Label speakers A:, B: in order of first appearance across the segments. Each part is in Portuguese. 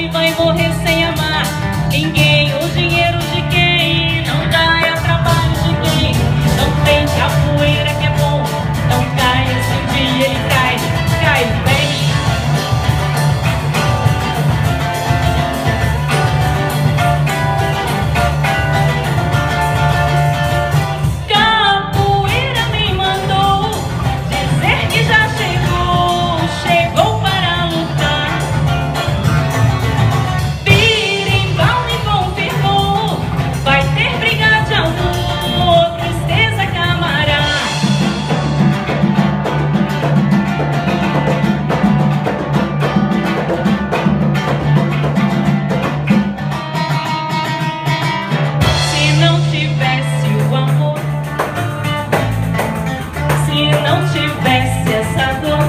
A: e vai morrer sem amar. Ninguém tivesse essa dor?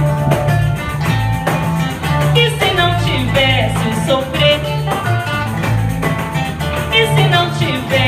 A: E se não tivesse o sofrer? E se não tivesse